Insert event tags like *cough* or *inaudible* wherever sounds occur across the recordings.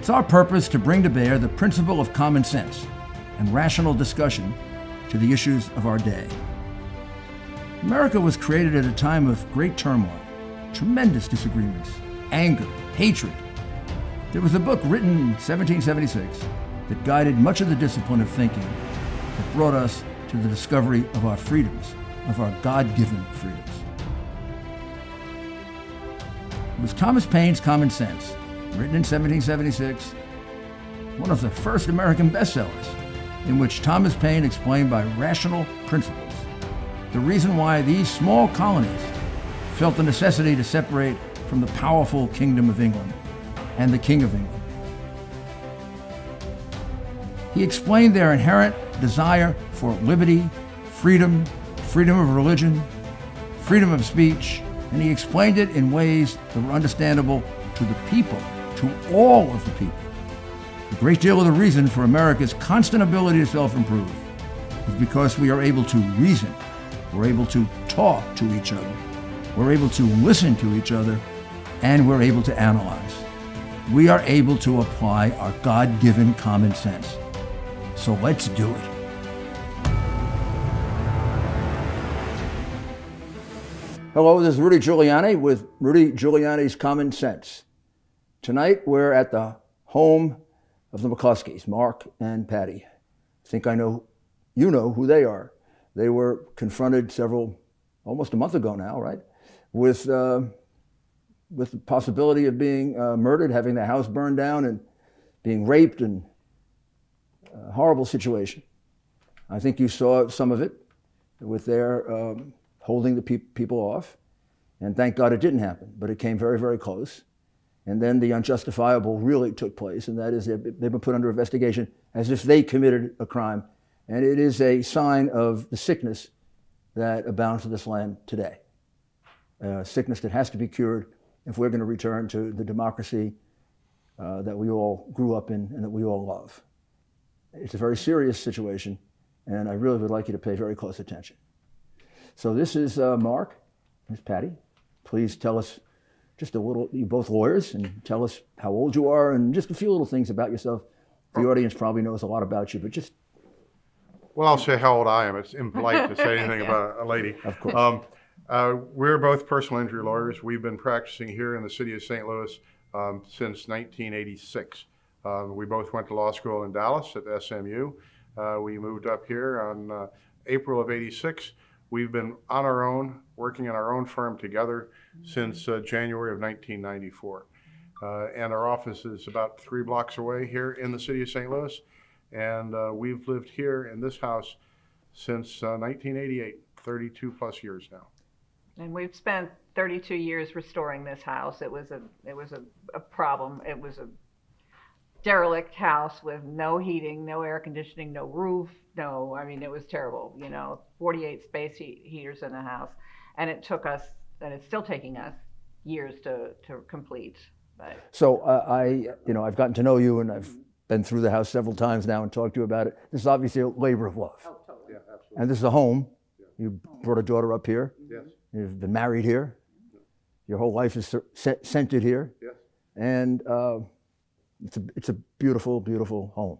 It's our purpose to bring to bear the principle of common sense and rational discussion to the issues of our day. America was created at a time of great turmoil, tremendous disagreements, anger, hatred. There was a book written in 1776 that guided much of the discipline of thinking that brought us to the discovery of our freedoms, of our God given freedoms. It was Thomas Paine's Common Sense, written in 1776, one of the first American bestsellers, in which Thomas Paine explained by rational principles the reason why these small colonies felt the necessity to separate from the powerful Kingdom of England and the King of England. He explained their inherent desire for liberty, freedom, freedom of religion, freedom of speech, and he explained it in ways that were understandable to the people, to all of the people. A great deal of the reason for America's constant ability to self improve is because we are able to reason, we're able to talk to each other, we're able to listen to each other, and we're able to analyze. We are able to apply our God given common sense. So let's do it. Hello, this is Rudy Giuliani with Rudy Giuliani's Common Sense. Tonight we're at the home of the McCloskeys, Mark and Patty. I think I know, you know who they are. They were confronted several, almost a month ago now, right, with, uh, with the possibility of being uh, murdered, having their house burned down, and being raped, and a horrible situation. I think you saw some of it with their um, holding the pe- people off. And thank God it didn't happen, but it came very, very close. And then the unjustifiable really took place, and that is they've been put under investigation as if they committed a crime. And it is a sign of the sickness that abounds in this land today. A sickness that has to be cured if we're going to return to the democracy uh, that we all grew up in and that we all love. It's a very serious situation, and I really would like you to pay very close attention. So this is uh, Mark, Miss Patty. Please tell us just a little, you both lawyers, and tell us how old you are and just a few little things about yourself. The audience probably knows a lot about you, but just. Well, I'll say how old I am. It's impolite to say anything *laughs* about a lady. Of course. Um, uh, we're both personal injury lawyers. We've been practicing here in the city of St. Louis um, since 1986. Um, we both went to law school in Dallas at SMU. Uh, we moved up here on uh, April of 86. We've been on our own, working in our own firm together since uh, January of 1994. Uh, and our office is about three blocks away here in the city of St. Louis. And uh, we've lived here in this house since 1988, 32 plus years now. And we've spent 32 years restoring this house. It was a it was a, a problem. It was a derelict house with no heating, no air conditioning, no roof, no. I mean, it was terrible. You know, 48 space heat, heaters in the house, and it took us, and it's still taking us years to to complete. But So uh, I, you know, I've gotten to know you, and I've been through the house several times now and talked to you about it. This is obviously a labor of love, Yeah, absolutely. and this is a home. You brought a daughter up here. Yes, You've been married here. Your whole life is centered here, yes. and uh, it's a it's a beautiful, beautiful home.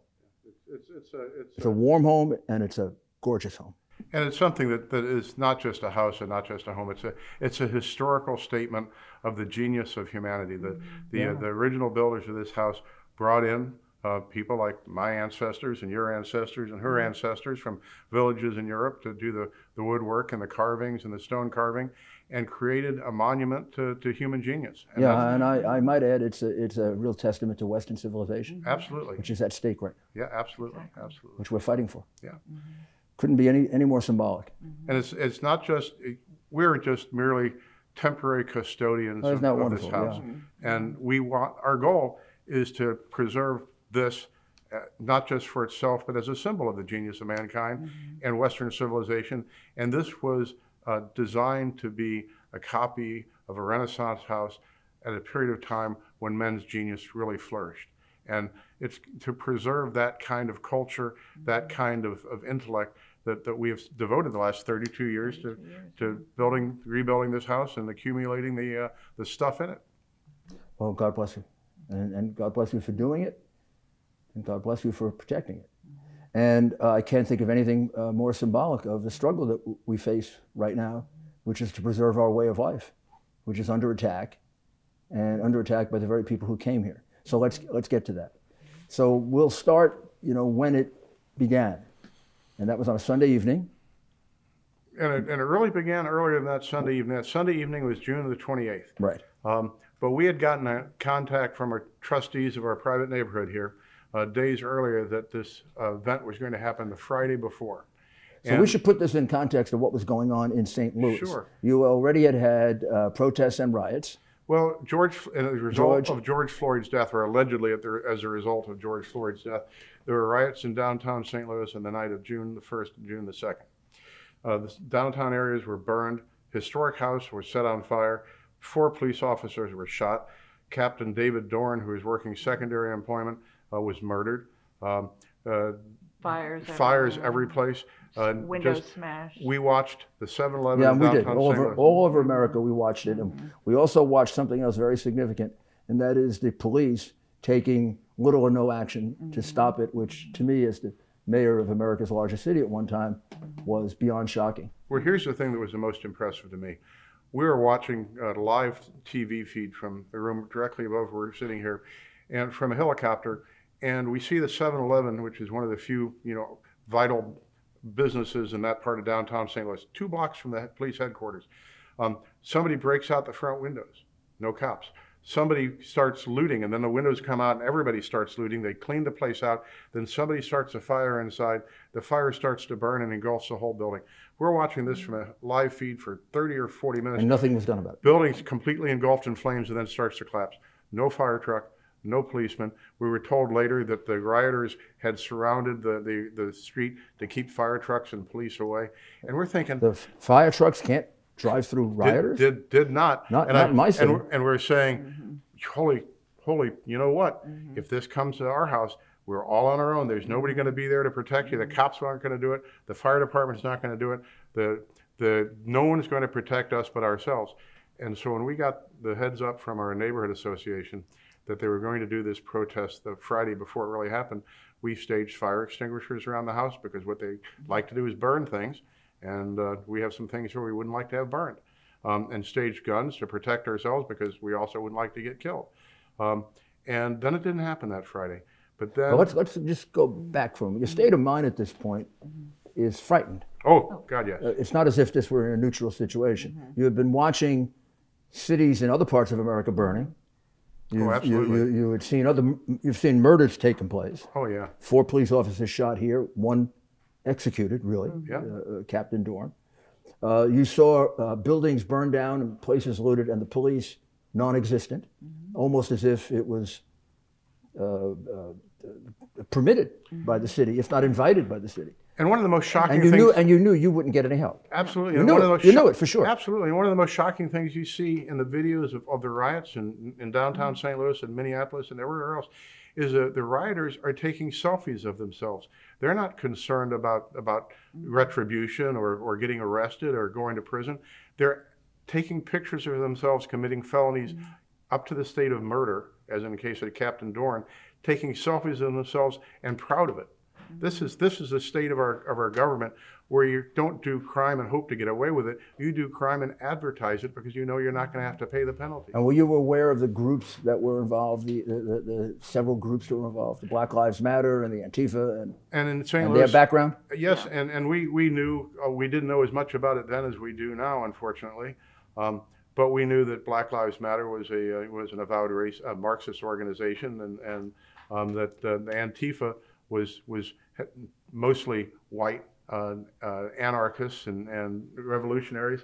It's, it's, a, it's, It's a warm home, and it's a gorgeous home. And it's something that, that is not just a house and not just a home. It's a it's a historical statement of the genius of humanity. The the, uh, the original builders of this house brought in uh, people like my ancestors and your ancestors and her ancestors from villages in Europe to do the, the woodwork and the carvings and the stone carving, and created a monument to, to human genius. And Yeah, and I, I might add, it's a it's a real testament to Western civilization, absolutely. which is at stake right now, Yeah, absolutely, absolutely. which we're fighting for. Yeah. Couldn't be any any more symbolic. And it's, it's not just, we're just merely temporary custodians Oh, of, of this wonderful? house. And we want, our goal is to preserve this, uh, not just for itself, but as a symbol of the genius of mankind and Western civilization. And this was uh, designed to be a copy of a Renaissance house at a period of time when men's genius really flourished. And it's to preserve that kind of culture, that kind of, of intellect that, that we have devoted the last 32 years to, to building, rebuilding this house and accumulating the, uh, the stuff in it. Well, God bless you. And, and God bless you for doing it, and God bless you for protecting it. And uh, I can't think of anything uh, more symbolic of the struggle that w- we face right now, which is to preserve our way of life, which is under attack, and under attack by the very people who came here. So let's let's get to that. So we'll start, you know, when it began, and that was on a Sunday evening. And it, and it really began earlier than that Sunday evening. That Sunday evening was June the 28th. Right. Um, but we had gotten a contact from our trustees of our private neighborhood here uh, days earlier that this uh, event was going to happen the Friday before. So we should put this in context of what was going on in St. Louis. Sure. You already had had uh, protests and riots. Well, George, as a result George- of George Floyd's death, or allegedly at the, as a result of George Floyd's death, there were riots in downtown St. Louis on the night of June the 1st and June the 2nd. Uh, the downtown areas were burned. Historic house was set on fire. Four police officers were shot. Captain David Dorn, who was working secondary employment, uh, was murdered. Um, uh, Fires. fires everywhere. every place. Uh, Windows just- smashed. we watched the 7-Eleven Yeah, in we did. downtown All St. over, Louis. all over America, we watched it. And we also watched something else very significant, and that is the police taking little or no action to stop it, which to me, as the mayor of America's largest city at one time, was beyond shocking. Well, here's the thing that was the most impressive to me. We were watching a live TV feed from the room directly above where we're sitting here, and from a helicopter, and we see the 7-Eleven, which is one of the few, you know, vital businesses in that part of downtown St. Louis, two blocks from the police headquarters. Um, somebody breaks out the front windows, no cops. Somebody starts looting, and then the windows come out, and everybody starts looting. They clean the place out. Then somebody starts a fire inside. The fire starts to burn and engulfs the whole building. We're watching this from a live feed for 30 or 40 minutes. And nothing was done about it. Building's completely engulfed in flames and then starts to collapse. No fire truck, no policemen. We were told later that the rioters had surrounded the, the, the street to keep fire trucks and police away. And we're thinking, The fire trucks can't drive through rioters. did, did, did not. Not- and not in my and city. we're, and we're saying, mm-hmm. holy, holy, you know what? Mm-hmm. If this comes to our house, we're all on our own. There's nobody mm-hmm. going to be there to protect you. The cops aren't going to do it. The fire department's not going to do it. The, the, no one's going to protect us but ourselves. And so when we got the heads up from our neighborhood association that they were going to do this protest the Friday before it really happened, we staged fire extinguishers around the house because what they like to do is burn things. And uh, we have some things here we wouldn't like to have burned. Um, and staged guns to protect ourselves because we also wouldn't like to get killed. Um, and then it didn't happen that Friday. But then, But let's, let's just go back from a. Your state of mind at this point is frightened. oh, God, yes. Uh, It's not as if this were in a neutral situation. You have been watching cities in other parts of America burning. You've, you, absolutely. you, you had seen other, you've seen murders taking place. Oh, yeah. Four police officers shot here, one executed, really, Yeah. uh, uh, Captain Dorn. Uh, you saw uh, buildings burned down and places looted, and the police non-existent, almost as if it was uh, uh, permitted by the city, if not invited by the city. And one of the most shocking And you things. knew, and you knew you wouldn't get any help. Absolutely. You and knew one it. of the most You knew it for sure. Absolutely. And one of the most shocking things you see in the videos of, of the riots in, in downtown St. Louis and Minneapolis and everywhere else is that the rioters are taking selfies of themselves. They're not concerned about, about retribution or, or getting arrested or going to prison. They're taking pictures of themselves committing felonies mm. up to the state of murder, as in the case of Captain Dorn, taking selfies of themselves and proud of it. This is this is the state of our of our government where you don't do crime and hope to get away with it. You do crime and advertise it because you know you're not going to have to pay the penalty. And were you aware of the groups that were involved, the, the, the, the several groups that were involved, the Black Lives Matter and the Antifa and, And in St. and their background? yes, and, and we we knew uh, we didn't know as much about it then as we do now, unfortunately. Um, but we knew that Black Lives Matter was a uh, was an avowed race, a Marxist organization, and and um, that uh, the Antifa was was mostly white uh, uh, anarchists and, and revolutionaries.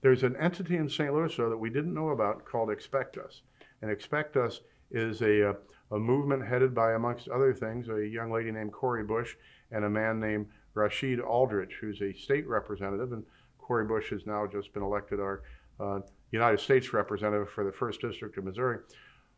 There's an entity in St. Louis though that we didn't know about called Expect Us, and Expect Us is a, uh, a movement headed by, amongst other things, a young lady named Cori Bush and a man named Rashid Aldridge, who's a state representative, and Cori Bush has now just been elected our uh, United States representative for the first district of Missouri.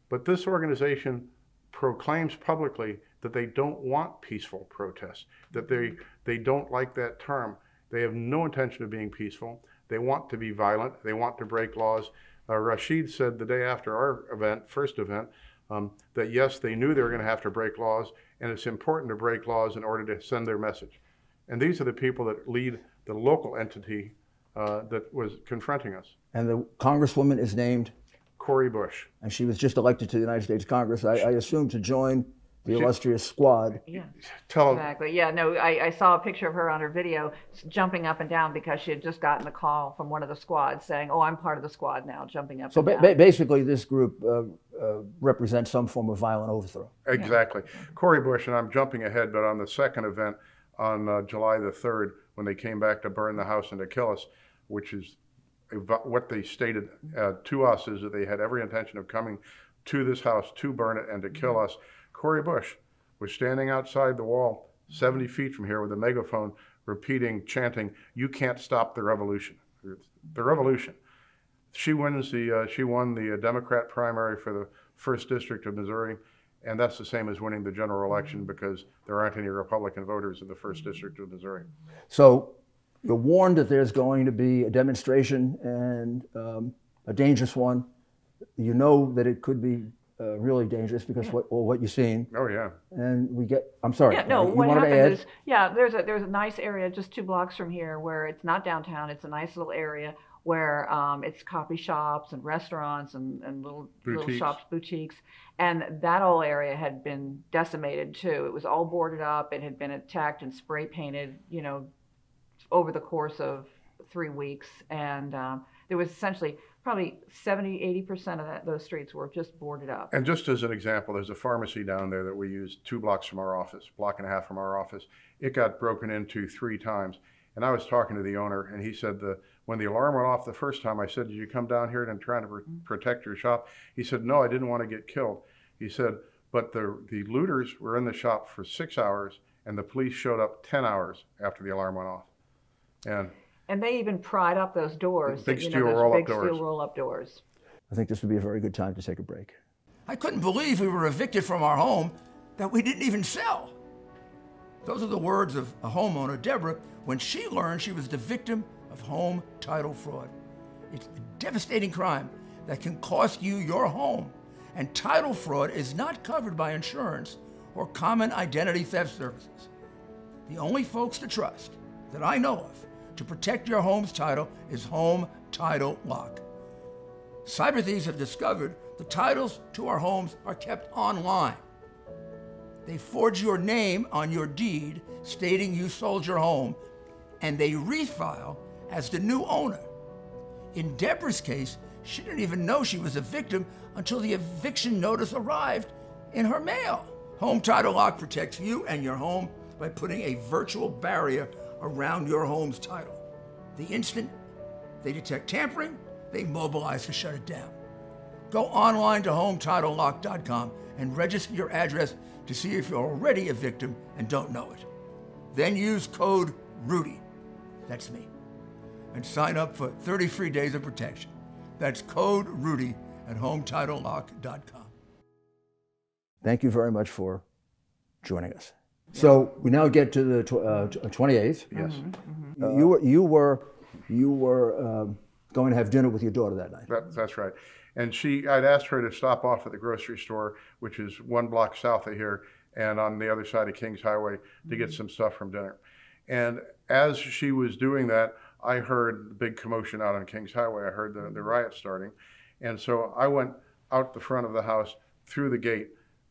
But this organization proclaims publicly that they don't want peaceful protests, that they, they don't like that term. They have no intention of being peaceful. They want to be violent. They want to break laws. Uh, Rashid said the day after our event, first event, um, that yes, they knew they were going to have to break laws, and it's important to break laws in order to send their message. And these are the people that lead the local entity uh, that was confronting us. And the congresswoman is named, Cori Bush. and she was just elected to the United States Congress, I, I assume, to join the illustrious squad. Yeah, Tell exactly. Yeah, no, I, I saw a picture of her on her video jumping up and down because she had just gotten a call from one of the squads saying, "Oh, I'm part of the squad now," jumping up So and ba- down. ba- basically, this group uh, uh, represents some form of violent overthrow. Exactly. Cori Bush, and I'm jumping ahead, but on the second event on uh, July the 3rd, when they came back to burn the house and to kill us, which is what they stated uh, to us, is that they had every intention of coming to this house to burn it and to kill us. Cori Bush was standing outside the wall 70 feet from here with a megaphone repeating, chanting, You can't stop the revolution. The revolution. She wins the, uh, she won the uh, Democrat primary for the first district of Missouri. And that's the same as winning the general election because there aren't any Republican voters in the first district of Missouri. So you're warned that there's going to be a demonstration and um, a dangerous one. You know that it could be uh, really dangerous because what, well, what you've seen. Oh, yeah. And we get, I'm sorry. Yeah, no. you what wanted to happened add? is, yeah, there's a there's a nice area just two blocks from here where it's not downtown. It's a nice little area where um, it's coffee shops and restaurants and, and little little shops, boutiques, and that whole area had been decimated too. It was all boarded up. It had been attacked and spray painted, you know, over the course of three weeks, and um, there was essentially probably 70, 80 percent of that, those streets were just boarded up. And just as an example, there's a pharmacy down there that we use two blocks from our office, block and a half from our office. It got broken into three times. And I was talking to the owner, and he said the when the alarm went off the first time, I said, "Did you come down here and try to pr- protect your shop?" He said, "No, I didn't want to get killed." He said, "But the the looters were in the shop for six hours, and the police showed up ten hours after the alarm went off." And And they even pried up those doors. Big you know, those roll-up big doors. steel roll-up doors. I think this would be a very good time to take a break. I couldn't believe we were evicted from our home that we didn't even sell. Those are the words of a homeowner, Deborah, when she learned she was the victim of home title fraud. It's a devastating crime that can cost you your home, and title fraud is not covered by insurance or common identity theft services. The only folks to trust that I know of to protect your home's title is Home Title Lock. Cyber thieves have discovered the titles to our homes are kept online. They forge your name on your deed stating you sold your home, and they refile as the new owner. In Deborah's case, she didn't even know she was a victim until the eviction notice arrived in her mail. Home Title Lock protects you and your home by putting a virtual barrier around your home's title. The instant they detect tampering, they mobilize to shut it down. Go online to HometitleLock.com and register your address to see if you're already a victim and don't know it. Then use code RUDY, that's me, and sign up for 30 free days of protection. That's code RUDY at HometitleLock.com. Thank you very much for joining us. So we now get to the tw- uh, tw- 28th. yes, Uh, you were you were you were um, going to have dinner with your daughter that night. that, that's right. And she, I'd asked her to stop off at the grocery store, which is one block south of here, and on the other side of Kings Highway, to get some stuff from dinner. And as she was doing that, I heard the big commotion out on Kings Highway. I heard the, the riot starting. And so I went out the front of the house, through the gate,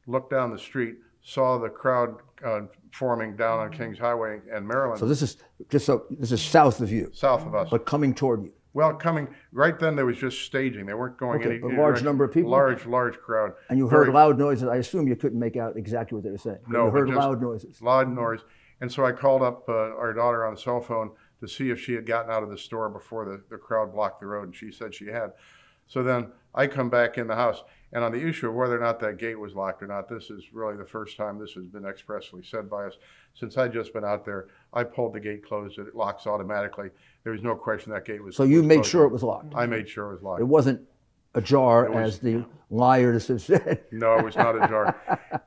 looked down the street, saw the crowd uh, forming down on Kings Highway and Maryland, So this is just so this is south of you, south of us. but coming toward you. Well, coming right then, there was just staging. They weren't going Okay, any. a large direction. number of people? Large, large crowd. And you heard Very loud noises. I assume you couldn't make out exactly what they were saying. No, you heard loud noises. Loud noise. And so I called up uh, our daughter on the cell phone to see if she had gotten out of the store before the, the crowd blocked the road, and she said she had. So then I come back in the house, and on the issue of whether or not that gate was locked or not, this is really the first time this has been expressly said by us. Since I'd just been out there, I pulled the gate closed. It locks automatically. There was no question that gate was. So you was made closed. sure it was locked. I made sure it was locked. It wasn't ajar, was- as the *laughs* liars have said. No, it was not ajar.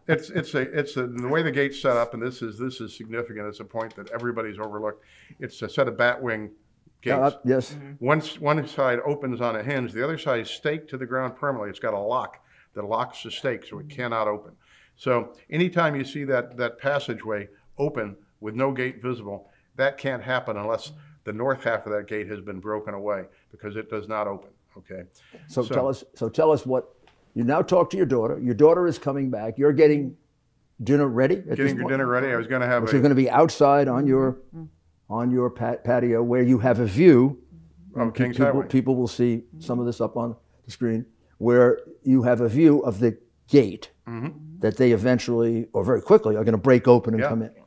It's it's a it's a, the way the gate's set up, and this is this is significant. It's a point that everybody's overlooked. It's a set of batwing gates. Uh, yes. One s- one side opens on a hinge. The other side is staked to the ground permanently. It's got a lock that locks the stake so it cannot open. So anytime you see that, that passageway open with no gate visible, that can't happen unless the north half of that gate has been broken away because it does not open. Okay. So, tell us. So tell us what you now talk to your daughter. Your daughter is coming back. You're getting dinner ready. At this Getting your point? dinner ready. I was going to have So you're going to be outside on your on your pat- patio where you have a view. of Kings people, Highway. people will see some of this up on the screen where you have a view of the gate that they eventually or very quickly are going to break open and Mm-hmm. Yeah. come in.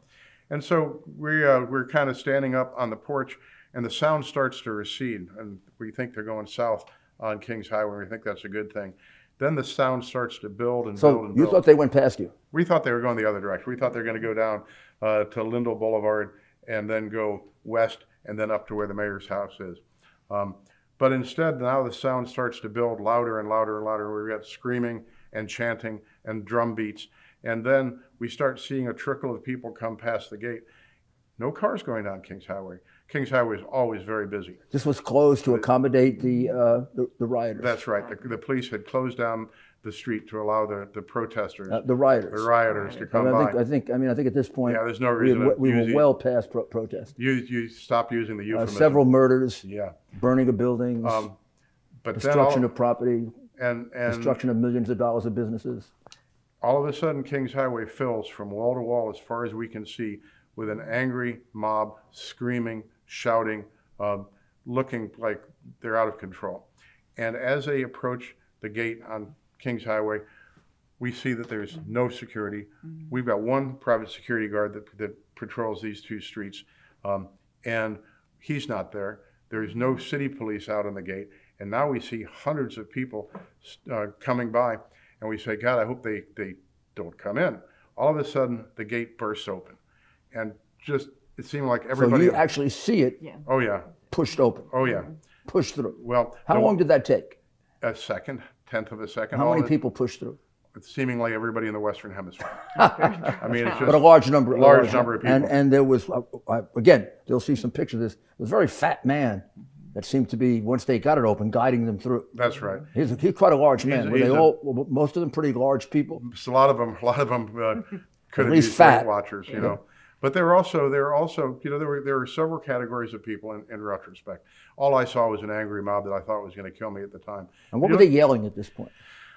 And so we, uh, we're kind of standing up on the porch, and the sound starts to recede, and we think they're going south on Kings Highway. We think that's a good thing. Then the sound starts to build and build So and you build. thought they went past you. we thought they were going the other direction. We thought they were going to go down uh, to Lindell Boulevard and then go west and then up to where the mayor's house is. Um, but instead, now the sound starts to build louder and louder and louder. We've got screaming and chanting and drum beats. And then we start seeing a trickle of people come past the gate. No cars going down Kings Highway. Kings Highway is always very busy. This was closed to accommodate the uh, the, the rioters. That's right. The, the police had closed down the street to allow the, the protesters, Uh, the rioters. the rioters to I, come mean, I think, I think. I mean, I think at this point, Yeah, there's no we, reason had, to we were well past pro- protest. You you stop using the Uh, euphemism. several murders, Yeah. burning of buildings, Um, but destruction all, of property, and and destruction of millions of dollars of businesses. all of a sudden, Kings Highway fills from wall to wall as far as we can see with an angry mob screaming, shouting, um, looking like they're out of control. And as they approach the gate on Kings Highway, we see that there's no security. We've got one private security guard that, that patrols these two streets, um, and he's not there. There's no city police out on the gate, and now we see hundreds of people uh, coming by, and we say, God, I hope they, they don't come in. All of a sudden, the gate bursts open, and just it seemed like everybody. So everybody. you actually see it Yeah. oh yeah, pushed open, oh yeah. pushed through. Well, How the- long did that take? A second, tenth of a second. How many people pushed through? Seemingly everybody in the Western Hemisphere. *laughs* I mean, it's just But a large number. a large number of people. and and there was uh, uh, again, you'll see some pictures of this. Was a very fat man that seemed to be once they got it open, guiding them through. That's right. He's, he's quite a large man. Were he's they a- all? most of them pretty large people. A lot of them, a lot of them uh, *laughs* could have least fat. Watchers, you know. But there were also, there were also, you know, there were there were several categories of people in, in retrospect. All I saw was an angry mob that I thought was going to kill me at the time. And what You were know- they yelling at this point?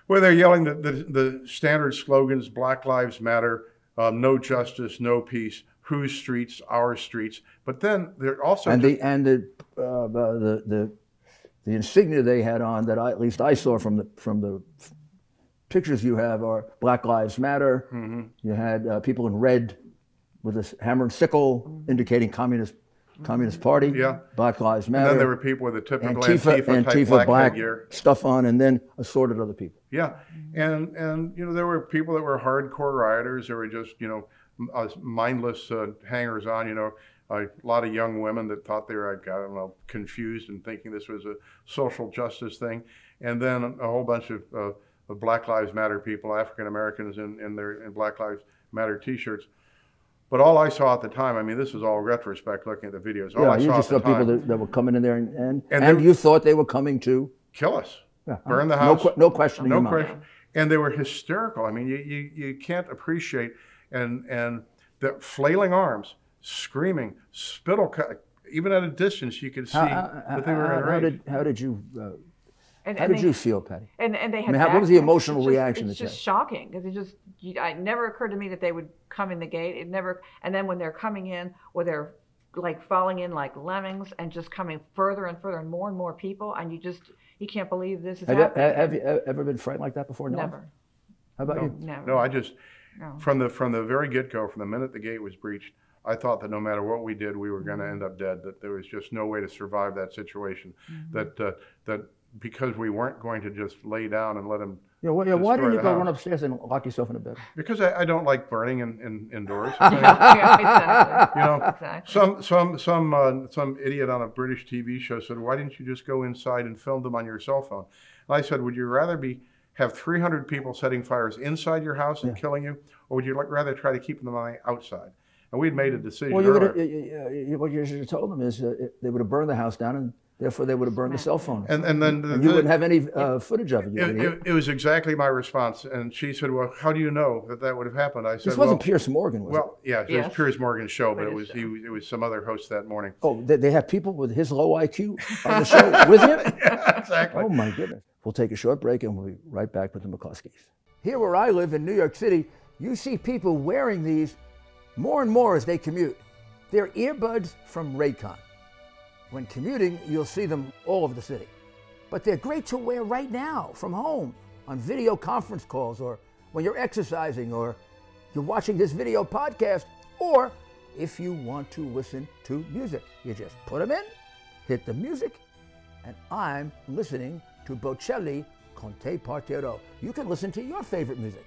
Well, they're yelling the, the, the standard slogans: Black Lives Matter, um, No Justice, No Peace, Whose Streets, Our Streets. But then they're also And the and the uh, the the the insignia they had on that I, at least I saw from the from the pictures you have are Black Lives Matter. You had uh, people in red with a hammer and sickle indicating communist Communist Party. Yeah. Black Lives and Matter. then there were people with a typical Antifa, Antifa, Antifa black, black headgear. stuff on, and then assorted other people. Yeah, and and you know there were people that were hardcore rioters. There were just you know uh, mindless uh, hangers on. You know, a lot of young women that thought they were I don't know confused and thinking this was a social justice thing, and then a whole bunch of, uh, of Black Lives Matter people, African Americans in, in their in Black Lives Matter T-shirts. But all I saw at the time, I mean, this was all retrospect looking at the videos. All yeah, I you saw just at saw the people time, that, that were coming in there, and and, And and, you thought they were coming to kill us, yeah, burn uh, the house. que- no question no question. And they were hysterical. I mean, you, you, you can't appreciate and and the flailing arms, screaming, spittle cut. Even at a distance, you could see How, how, that they were how- how did how did you uh, And, how and did they, you feel, Patty? And, and they had. mean, how- what was the emotional It's just- reaction It's that you just shocking because it just you, it never occurred to me that they would come in the gate. It never. And then when they're coming in, or they're like falling in like lemmings and just coming further and further and more and more people, and you just you can't believe this is Have you, happening. have you e-, ever been frightened like that before? No. Never, How about you? never. No, I just No. from the from the very get go, from the minute the gate was breached, I thought that no matter what we did, we were going to end up dead. That there was just no way to survive that situation. Mm-hmm. That uh, that because we weren't going to just lay down and let them. Yeah, well, yeah, why didn't you go house. run upstairs and lock yourself in a bed? Because I, I don't like burning in, in indoors. *laughs* yeah, exactly. You know, Exactly. some some some uh, some idiot on a British TV show said, "Why didn't you just go inside and film them on your cell phone?" And I said, "Would you rather be have 300 people setting fires inside your house and killing you, or would you like, rather try to keep them on the outside?" And we'd made a decision. Well, you earlier. have, you, you, what you should have told them is uh, they would have burned the house down and Therefore, they would have burned the cell phone. And, and then the, And you wouldn't have any uh, footage of it. You it, it, it was exactly my response. And she said, well, how do you know that that would have happened? I said, this wasn't well, Piers Morgan, was it? well, yeah, it Yes. was Piers Morgan's show, but it was, show. he, it was some other host that morning. Oh, they, they have people with his low IQ on the show *laughs* with him? *laughs* exactly. Oh my goodness. We'll take a short break and we'll be right back with the McCloskeys. Here where I live in New York City, you see people wearing these more and more as they commute. They're earbuds from Raycon. When commuting, you'll see them all over the city. But they're great to wear right now from home on video conference calls or when you're exercising or you're watching this video podcast or if you want to listen to music. You just put them in, hit the music, and I'm listening to Bocelli Con te partirò. You can listen to your favorite music.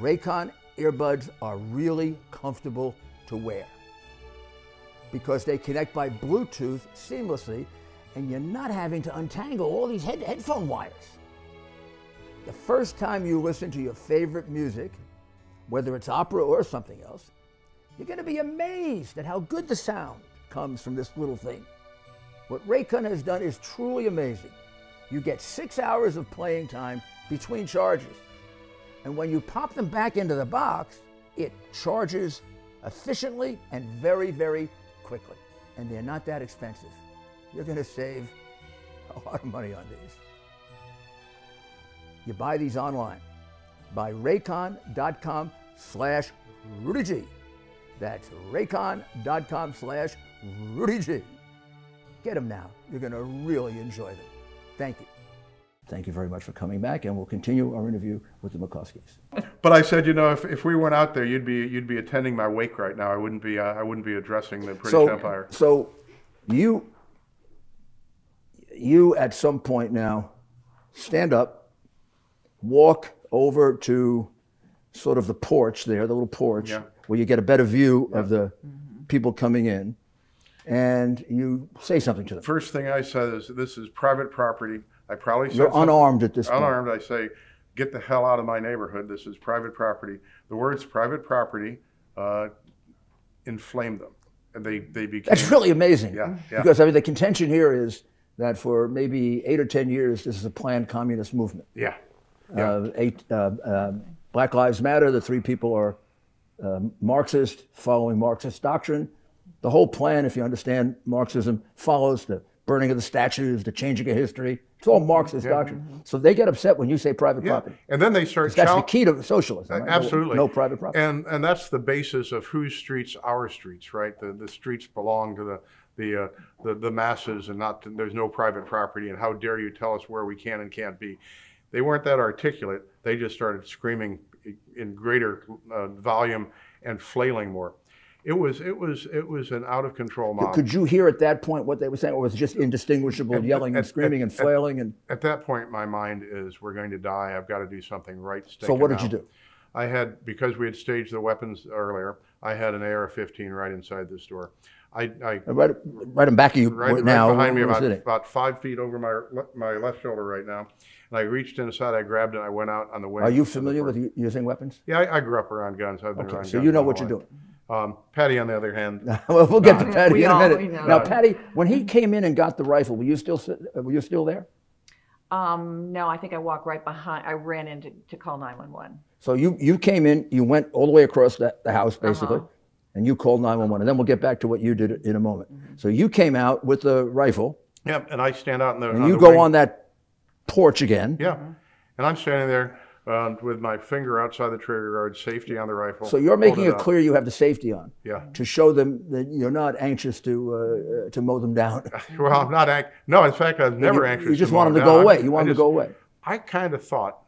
Raycon earbuds are really comfortable to wear because they connect by Bluetooth seamlessly and you're not having to untangle all these head- headphone wires. The first time you listen to your favorite music, whether it's opera or something else, you're going to be amazed at how good the sound comes from this little thing. What Raycon has done is truly amazing. You get six hours of playing time between charges. And when you pop them back into the box, it charges efficiently and very, very quickly. And they're not that expensive. You're going to save a lot of money on these. You buy these online by raycon.com slash Rudy. That's raycon.com slash Rudy. Get them now. You're going to really enjoy them. Thank you. Thank you very much for coming back, and we'll continue our interview with the McCloskeys. But I said, you know, if, if we weren't out there, you'd be you'd be attending my wake right now. I wouldn't be uh, I wouldn't be addressing the British so, Empire. So you you at some point now stand up, walk over to sort of the porch there, the little porch, Yeah. where you get a better view of the people coming in, and you say something to them. First thing I said is, this is private property. I probably said You're unarmed at this point. unarmed. I say, get the hell out of my neighborhood. This is private property. The words private property uh, inflamed them, and they they became. That's really amazing. Yeah, yeah. Because I mean, the contention here is that for maybe eight or ten years, this is a planned communist movement. yeah. Uh, eight, uh, uh, Black Lives Matter, the three people are uh, Marxist, following Marxist doctrine. The whole plan, if you understand Marxism, follows the burning of the statues, the changing of history. It's all Marxist doctrine. So they get upset when you say private Yeah. property. And then they start That's the key to socialism. right? No- Absolutely. No, private property. And and that's the basis of whose streets our streets, right? The the streets belong to the the uh, the, the masses and not to, there's no private property. And how dare you tell us where we can and can't be? They weren't that articulate. They just started screaming in greater uh, volume and flailing more. It was it was it was an out of control mob. Could you hear at that point what they were saying, or was it just indistinguishable, yelling and at- screaming and at- flailing? And At that point, my mind is, we're going to die. I've got to do something right. so, what did you do? I had because we had staged the weapons earlier. I had an AR-15 right inside this door. I, I Right, right in back of you right, right now. behind me, about, about five feet over my my left shoulder right now. And I reached inside. I grabbed it. I went out on the wing. Are you familiar with using weapons? Yeah, I, I grew up around guns. I've been Okay, around so guns you know what you're life. doing. Um, Patty, on the other hand, *laughs* well, we'll get to Patty We in a all- minute. know Now, that. Patty, when he came in and got the rifle, were you still sit- uh, were you still there? Um, no, I think I walked right behind. I ran in to, to call 911. So you you came in, you went all the way across the, the house basically, Uh-huh. and you called 911. And then we'll get back to what you did in a moment. Mm-hmm. So you came out with the rifle, yeah, and I stand out in the and on you the go wing. on that porch again. Yeah, and I'm standing there uh, with my finger outside the trigger guard, safety on the rifle. So you're making hold it clear you have the safety on Yeah. to show them that you're not anxious to uh, uh, to mow them down. *laughs* Well, I'm not anxious. No, in fact, I was never you, anxious. You just mow want them to go away. You want them to go away. I kind of thought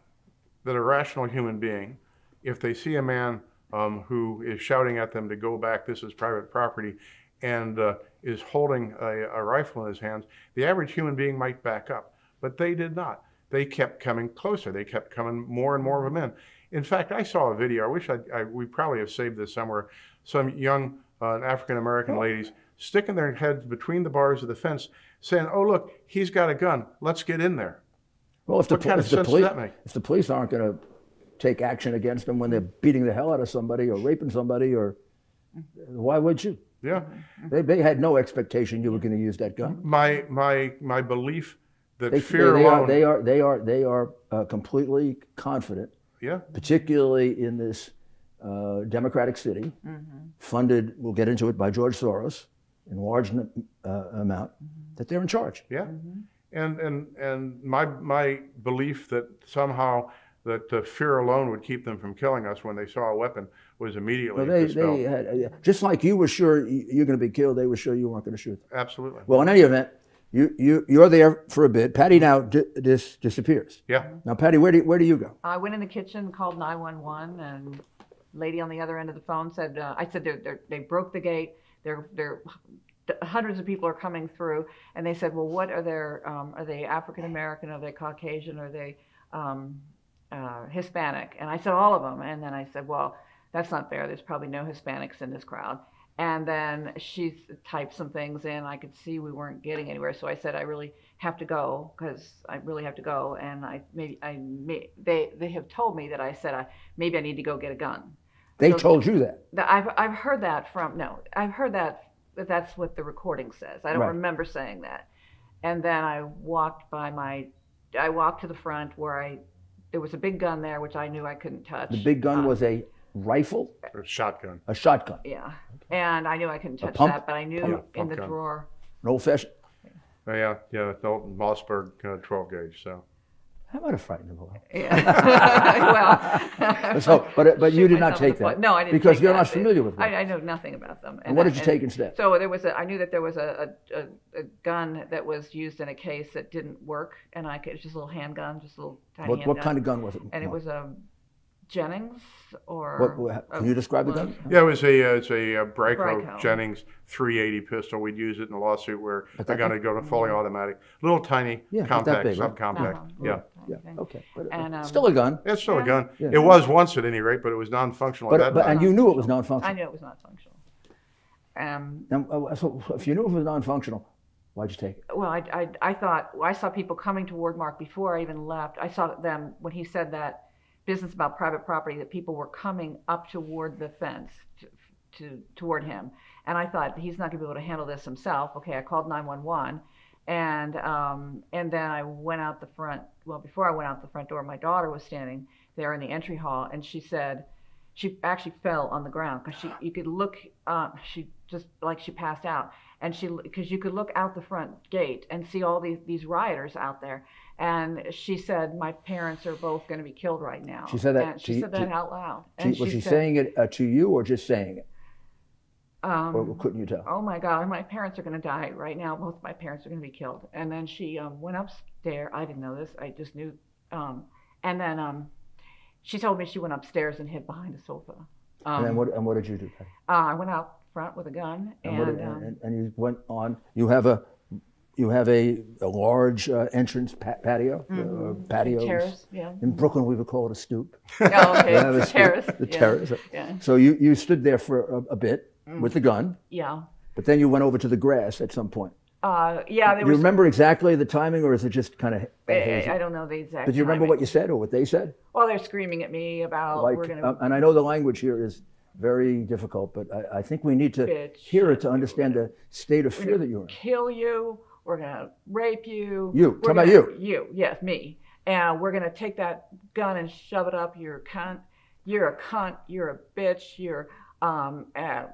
that a rational human being, if they see a man um, who is shouting at them to go back, this is private property, and uh, is holding a, a rifle in his hands, the average human being might back up. But they did not. They kept coming closer. They kept coming more and more of them in. In fact, I saw a video. I wish I, I we probably have saved this somewhere. Some young uh, African American ladies sticking their heads between the bars of the fence, saying, "Oh look, he's got a gun. Let's get in there." Well, if the, kind if of the police if the police aren't going to take action against them when they're beating the hell out of somebody or raping somebody, or why would you? Yeah. They, they had no expectation you were going to use that gun. My my my belief that They, fear they, alone. are, they are they are they are uh, completely confident, yeah. particularly in this uh, democratic city, funded. We'll get into it by George Soros in large uh, amount. That they're in charge. Yeah. And and and my my belief that somehow that uh, fear alone would keep them from killing us when they saw a weapon was immediately Well, they, dispelled. they had, uh, just like you were sure you're going to be killed, they were sure you weren't going to shoot. Absolutely. Well, in any event, you, you, you're there for a bit. Patty now di- dis- disappears. Yeah. Now, Patty, where do, where do you go? I went in the kitchen, called 911, and lady on the other end of the phone said, uh, I said, they're, they're, they broke the gate. They're, they're, hundreds of people are coming through. And they said, well, what are their, um, are they African American? Are they Caucasian? Are they um, uh, Hispanic? And I said, all of them. And then I said, well, that's not fair. There's probably no Hispanics in this crowd. And then she typed some things in. I could see we weren't getting anywhere. So I said, I really have to go because I really have to go. And I maybe I may, they they have told me that I said I maybe I need to go get a gun. They So- told you that. I've I've heard that from no, I've heard that that that's what the recording says. I don't Right. remember saying that. And then I walked by my, I walked to the front where I, there was a big gun there which I knew I couldn't touch. The big gun Uh, was a rifle, A shotgun. a shotgun, yeah, and I knew I couldn't touch pump? that, but I knew Yeah, in pump the gun. drawer. an old fashioned. Uh, yeah. Yeah. Dalton Mossberg uh, 12 gauge. So. How about a frightened boy? Yeah. *laughs* well. *laughs* So, but but you shoot did not myself in take the foot. that. No, I didn't. because take you're that. not familiar with them. I, I know nothing about them. And what did you take instead? So there was a. I knew that there was a, a, a, a gun that was used in a case that didn't work, and I could. It's just a little handgun, just a little tiny what, handgun. what kind of gun was it? And it was a Jennings or. What, what, can you describe the gun? Yeah, it was a uh, it's a uh, Bryco, Bryco. Jennings 380 pistol. We'd use it in a lawsuit where But the that- gun go to fully automatic, little tiny, Yeah, compact, big, right? subcompact. Uh-huh. Yeah, Yeah. thing. Okay. But, uh, And, um, still a gun. it's still a gun. Yeah. It was once at any rate, but it was non-functional But, at that but time. and you knew it was non-functional. I knew it was not functional. Um, And, uh, so if you knew it was non-functional, why'd you take it? well, I, I, I thought, well, I saw people coming toward Mark before I even left. I saw them when he said that business about private property, that people were coming up toward the fence to, to toward him. And I thought, he's not going to be able to handle this himself. Okay, I called 911. And, um, and then I went out the front. Well, before I went out the front door, my daughter was standing there in the entry hall, and she said, she actually fell on the ground because she you could look uh, she just like she passed out. And she because you could look out the front gate and see all these these rioters out there. And she said my parents are both going to be killed right now. She said that and to she said that to- out loud. She, and was she said, saying it uh, to you or just saying it? um, Or couldn't you tell? oh my god my parents are going to die right now. Both my parents are going to be killed. And then she um, went upstairs. I didn't know this. I just knew um, and then um, she told me she went upstairs and hid behind a sofa um, and then what? And what did you do? Patty? uh, i went out front with a gun And, and, did, um, and, and you went on. You have a you have a, a large uh, entrance pa- patio. Uh, patios. Mm-hmm. terrace yeah In Brooklyn, we would call it a stoop. oh, okay *laughs* Yeah, the stoop, terrace The yeah. terrace. yeah So you, you stood there for a, a bit with the gun, yeah but then you went over to the grass at some point. Uh, yeah there Do you was remember exactly the timing, or is it just kind of? I, I don't know the exact Did you remember what you said or what they said? well they're screaming at me about like, we're gonna um, and I know the language here is very difficult, but I, I think we need to Bitch. hear it to understand the state of fear that you're in. kill you. We're gonna rape you. You. We're Talking about you. You. Yes, me. And we're gonna take that gun and shove it up your cunt. You're a cunt. You're a bitch. You're um. Uh,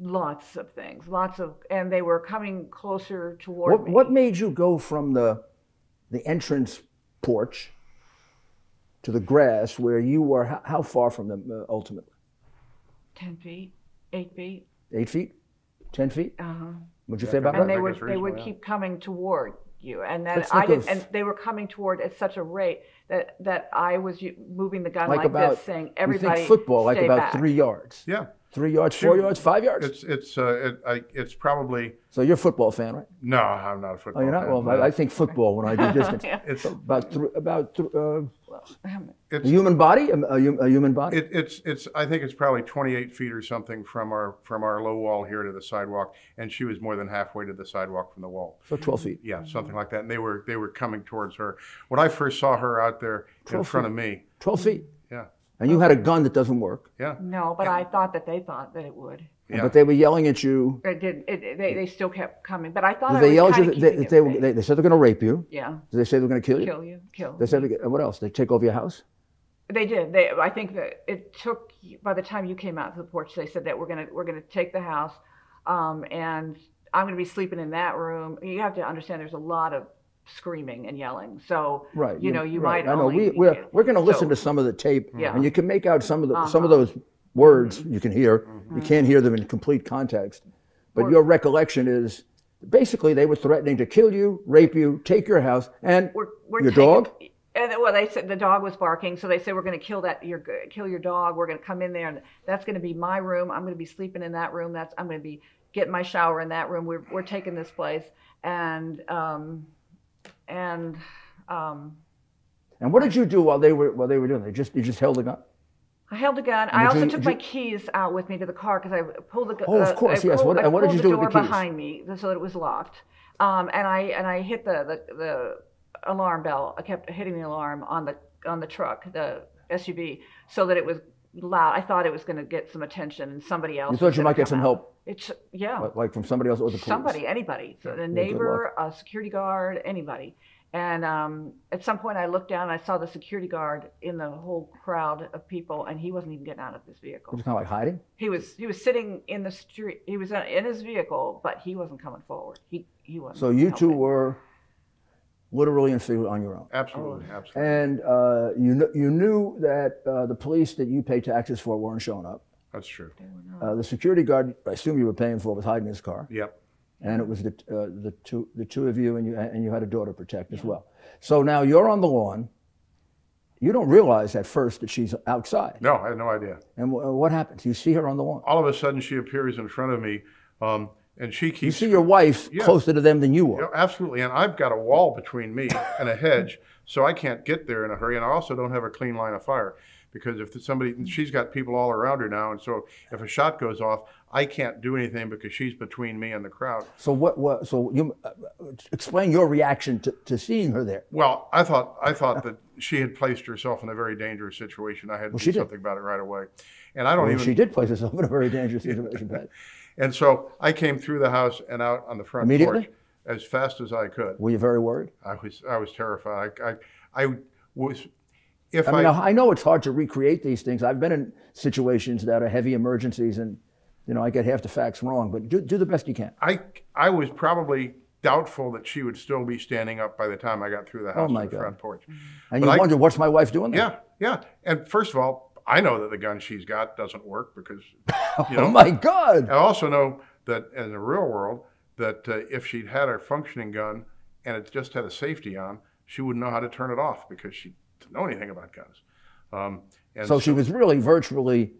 lots of things. Lots of, and they were coming closer toward What, me. what made you go from the the entrance porch to the grass where you were? How, how far from them uh, ultimately? Ten feet, eight feet. Eight feet, ten feet? Uh huh. Would you say about I and that? they would they would yeah. keep coming toward you and then Let's i did of- and they were coming toward at such a rate that that i was moving the gun Like like, about this saying You everybody think football like about back. three yards, yeah, three yards, four yards, five yards. it's it's uh, it, I, it's probably so you're a football fan, right? no. I'm not a football. Oh, you're not. fan, Well, no. I, I think football when I do *laughs* distance. Yeah. it's About thr about th- uh, Um, a it's human body, a, a a human body. It, it's it's I think it's probably 28 feet or something from our from our low wall here to the sidewalk, and she was more than halfway to the sidewalk from the wall. so twelve feet. Yeah, something like that. And they were they were coming towards her. When I first saw her out there in 12 front of me, Twelve feet. yeah, And you had a gun that doesn't work. yeah, no but i thought that they thought that it would Yeah. But they were yelling at you. It did. It, it- they, they still kept coming, but I thought Did I they was yell at you? kinda They, keeping that they, it were, they, they said they're going to rape you. yeah, Did they say they're going to kill you? kill you, kill. They said, they- what else? They take over your house? They did. They, I think that it took. By the time you came out to the porch, they said that we're gonna we're gonna take the house, um, and I'm gonna be sleeping in that room. You have to understand. There's a lot of screaming and yelling. So Right. you know, you right. might. I know. We, we're we're going to listen so- to some of the tape, Yeah. and you can make out some of the some of Uh-huh. those words you can hear. You can't hear them in complete context, but Or- your recollection is basically they were threatening to kill you, rape you, take your house, and We're, we're your taking- dog. And well, they said the dog was barking, so they said we're going to kill that your kill your dog. We're going to come in there, and that's going to be my room. I'm going to be sleeping in that room. That's I'm going to be getting my shower in that room. We're we're taking this place, and um, and um, And what did you do while they were while they were doing? They just you just held the gun. I held a gun. I also you- took my you- keys out with me to the car because I pulled the. Oh, of uh, course, I yes. pulled- What- what did you the do with the keys? behind me so that it was locked, um, and I and I hit the, the the alarm bell. I kept hitting the alarm on the on the truck, the SUV, so that it was loud. I thought it was going to get some attention, and somebody else. You thought you might get some out. help, It's yeah like- like from somebody else or the police. somebody, anybody, so a good neighbor, a security guard, anybody. And um, at some point, I looked down and I saw the security guard in the whole crowd of people, and he wasn't even getting out of his vehicle. It was kind of like hiding. He was he was sitting in the street. He was in his vehicle, but he wasn't coming forward. He he wasn't. So you two were literally and figuratively on your own. Absolutely, Oh. absolutely. And uh, you, kn- you knew that uh, the police that you pay taxes for weren't showing up. That's true. Uh, the security guard, I assume you were paying for, was hiding his car, Yep. and it was the, uh, the two the two of you, and you and you had a daughter to protect as well. So now you're on the lawn. You don't realize at first that she's outside. No, I had no idea. And w- what happens? You see her on the lawn. All of a sudden, she appears in front of me, um, and she keeps. You see your wife Yeah. closer to them than you Yeah, absolutely. And I've got a wall between me and a hedge, so I can't get there in a hurry. And I also don't have a clean line of fire because if somebody, she's got people all around her now. And so if a shot goes off, I can't do anything because she's between me and the crowd. So what? What? So you uh, explain your reaction to, to seeing her there. Well, I thought I thought that she had placed herself in a very dangerous situation. I had to she do did. something about it right away. And I don't Well, even. she did place herself in a very dangerous situation. *laughs* And so I came through the house and out on the front Immediately? porch as fast as I could. Were you very worried? I was I was terrified. I I, I was if I I, mean, I, know it's hard to recreate these things. I've been in situations that are heavy emergencies, and you know I get half the facts wrong. But do, do the best you can. I I was probably doubtful that she would still be standing up by the time I got through the house Oh, my the God. front porch. And But you I- wonder what's my wife doing there? Yeah, yeah. And first of all, I know that the gun she's got doesn't work because *laughs* you know. Oh my God! I also know that in the real world that uh, if she'd had a functioning gun and it just had a safety on, she wouldn't know how to turn it off because she didn't know anything about guns. Um, and So she was really virtually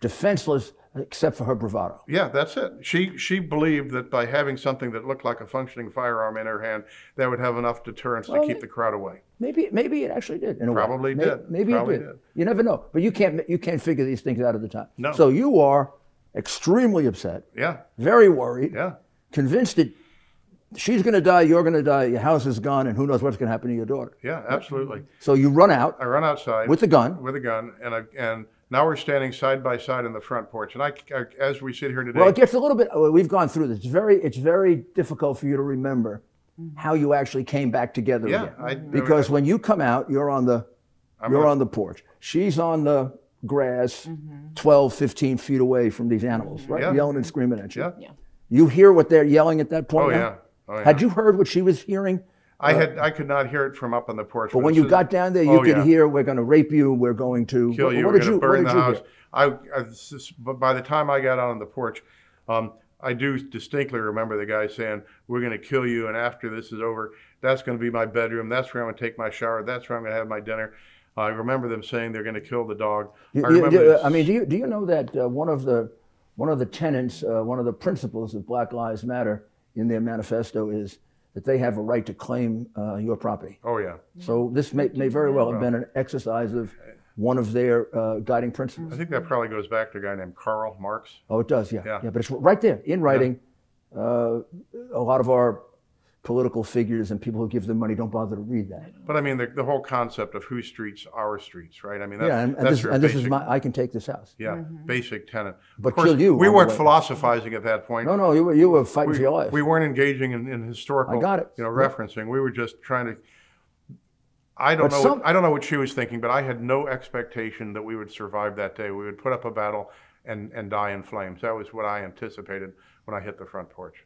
defenseless, except for her bravado. Yeah, that's it. She she believed that by having something that looked like a functioning firearm in her hand, that would have enough deterrence Well, to keep the crowd away. Maybe, maybe it actually did. Way. Probably May- did. Maybe Probably it did. did. You never know. But you can't, you can't figure these things out at the time. No. So you are extremely upset, Yeah, very worried, yeah, convinced that she's going to die, you're going to die, your house is gone, and who knows what's going to happen to your daughter. yeah, absolutely. So you run out I run outside with the gun. with a gun, and I, and now we're standing side by side in the front porch. And I, I as we sit here today, Well, it gets a little bit. uh, We've gone through this. It's very, it's very difficult for you to remember how you actually came back together Yeah, again. I- because when you come out, you're on the, I'm you're on- on the porch. She's on the grass, Mm-hmm. 12, 15 feet away from these animals, right? Yeah. Yelling and screaming at you. yeah, Yeah. You hear what they're yelling at that point. oh now? yeah, oh yeah. Had you heard what she was hearing? I had I could not hear it from up on the porch. But when you got down there, you Oh, could yeah. hear, "We're going to rape you. We're going to kill you. what We're did going you? to burn the you house. I, I but by the time I got out on the porch, um, I do distinctly remember the guy saying, "We're going to kill you, and after this is over, that's going to be my bedroom. That's where I'm going to take my shower. That's where I'm going to have my dinner." I remember them saying they're going to kill the dog. You- I remember. this- I mean, do you do you know that uh, one of the one of the tenets, uh, one of the principles of Black Lives Matter in their manifesto is that they have a right to claim uh, your property. oh yeah, So this may, may very well have been an exercise of one of their uh, guiding principles. I think that probably goes back to a guy named Karl Marx. Oh, it does, yeah, Yeah. yeah. But it's right there in writing. Uh, a lot of our political figures and people who give them money don't bother to read that. But I mean, the, the whole concept of whose streets, our streets, right? I mean, that's, yeah, and, and that's this, your and this is my, I can take this house. yeah, mm-hmm. basic tenet. But of course, kill you we weren't philosophizing at that point. No, no, you were, you were fighting for we, your life. we weren't engaging in, in historical, I got it. you know, referencing. We were just trying to. I don't But know. some- what, I don't know what she was thinking, but I had no expectation that we would survive that day. We would put up a battle and and die in flames. That was what I anticipated when I hit the front porch.